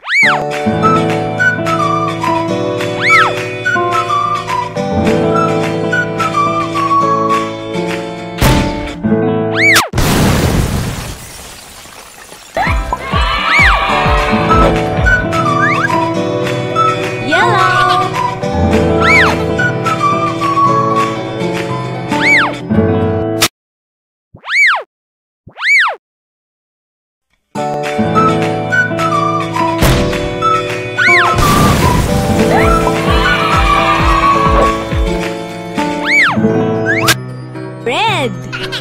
Música 啊！